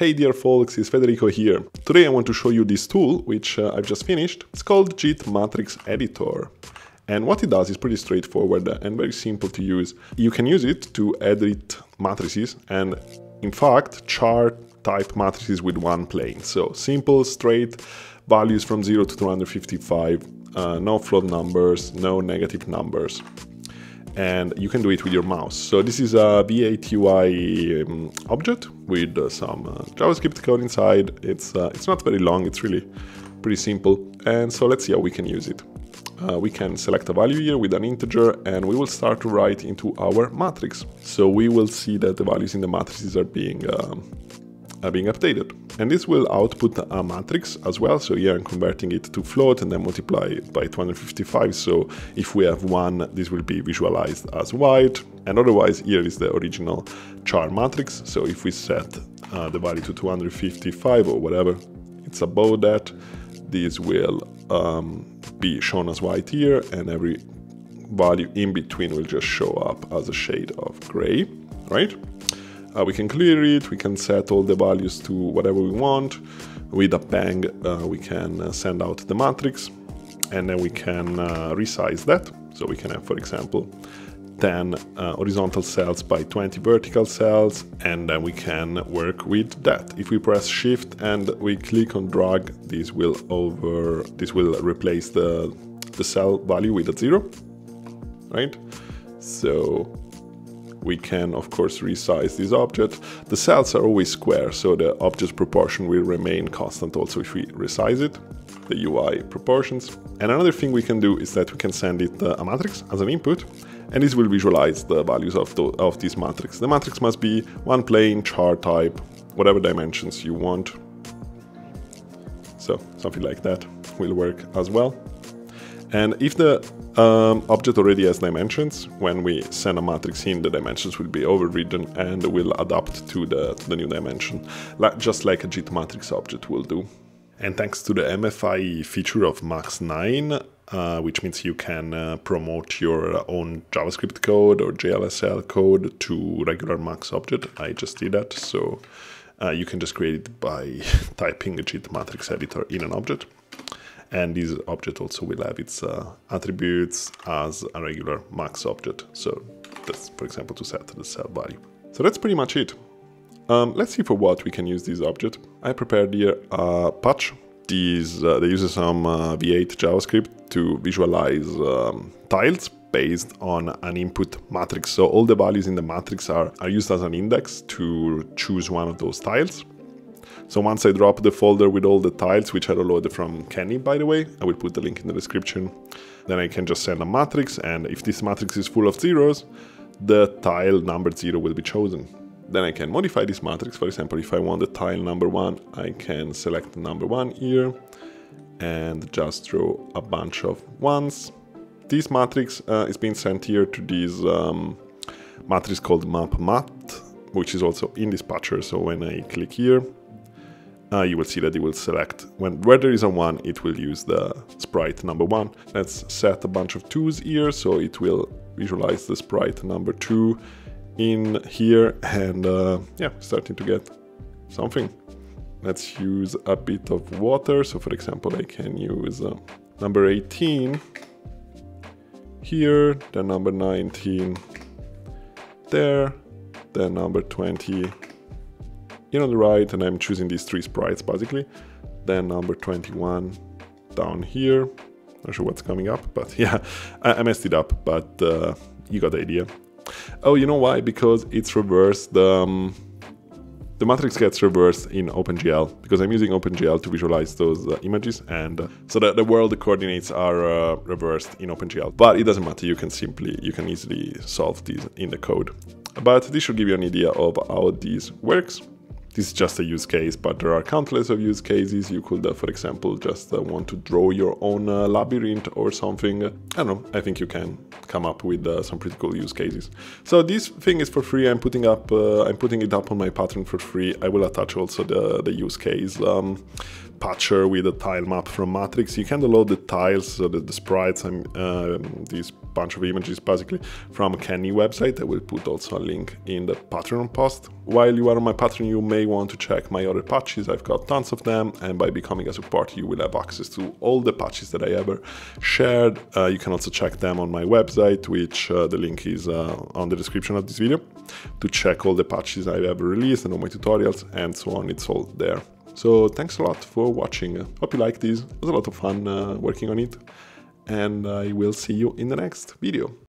Hey dear folks, it's Federico here. Today I want to show you this tool, which uh, I've just finished. It's called JIT Matrix Editor. And what it does is pretty straightforward and very simple to use. You can use it to edit matrices and in fact char type matrices with one plane. So simple, straight values from 0 to 255, uh, no float numbers, no negative numbers and you can do it with your mouse. So this is a V8UI um, object with uh, some uh, JavaScript code inside. It's uh, it's not very long. It's really pretty simple. And so let's see how we can use it. Uh, we can select a value here with an integer and we will start to write into our matrix. So we will see that the values in the matrices are being um, are being updated. And this will output a matrix as well. So here I'm converting it to float and then multiply it by 255. So if we have one, this will be visualized as white. And otherwise, here is the original char matrix. So if we set uh, the value to 255 or whatever, it's above that, this will um, be shown as white here and every value in between will just show up as a shade of gray, right? Uh, we can clear it, we can set all the values to whatever we want. With a bang, uh, we can uh, send out the matrix and then we can uh, resize that. So we can have, for example, 10 uh, horizontal cells by 20 vertical cells, and then we can work with that. If we press shift and we click on drag, this will over this will replace the the cell value with a zero, right? So we can of course resize this object. The cells are always square, so the object's proportion will remain constant also if we resize it, the UI proportions. And another thing we can do is that we can send it a matrix as an input, and this will visualize the values of, the, of this matrix. The matrix must be one plane, char type, whatever dimensions you want. So something like that will work as well. And if the um, object already has dimensions, when we send a matrix in, the dimensions will be overridden and will adapt to the, to the new dimension, like, just like a JIT matrix object will do. And thanks to the MFI feature of Max 9, uh, which means you can uh, promote your own JavaScript code or GLSL code to regular Max object. I just did that, so uh, you can just create it by typing a JIT matrix editor in an object and this object also will have its uh, attributes as a regular max object. So that's, for example, to set the cell value. So that's pretty much it. Um, let's see for what we can use this object. I prepared here a patch. These, uh, they use some uh, V8 JavaScript to visualize um, tiles based on an input matrix. So all the values in the matrix are, are used as an index to choose one of those tiles. So once I drop the folder with all the tiles, which I downloaded from Kenney, by the way, I will put the link in the description, then I can just send a matrix, and if this matrix is full of zeros, the tile number zero will be chosen. Then I can modify this matrix. For example, if I want the tile number one, I can select number one here and just throw a bunch of ones. This matrix uh, is being sent here to this um, matrix called map mat, which is also in this patcher. So when I click here, uh, you will see that it will select. When where there is a 1 it will use the sprite number 1 let's set a bunch of 2's here so it will visualize the sprite number 2 in here and uh, yeah starting to get something. Let's use a bit of water. So for example I can use uh, number 18 here then number 19 there then number 20 in on the right and I'm choosing these three sprites basically. Then number 21 down here. Not sure what's coming up, but yeah, I, I messed it up, but uh, you got the idea. Oh, you know why? Because it's reversed. Um, the matrix gets reversed in OpenGL because I'm using OpenGL to visualize those uh, images and uh, so that the world coordinates are uh, reversed in OpenGL. But it doesn't matter, you can simply, you can easily solve these in the code. But this should give you an idea of how this works. This is just a use case, but there are countless of use cases. You could, uh, for example, just uh, want to draw your own uh, labyrinth or something. I don't know, I think you can come up with uh, some pretty cool use cases. So this thing is for free. I'm putting up, uh, I'm putting it up on my Patreon for free. I will attach also the, the use case um, patcher with a tile map from Matrix. You can download the tiles, so the, the sprites, and um, these bunch of images basically from Kenney website. I will put also a link in the Patreon post. While you are on my Patreon, you may want to check my other patches. I've got tons of them, and by becoming a supporter, you will have access to all the patches that I ever shared. Uh, you can also check them on my website, which uh, the link is uh, on the description of this video, to check all the patches I've ever released and all my tutorials and so on. It's all there. So thanks a lot for watching. Hope you liked this. It was a lot of fun uh, working on it. And I will see you in the next video.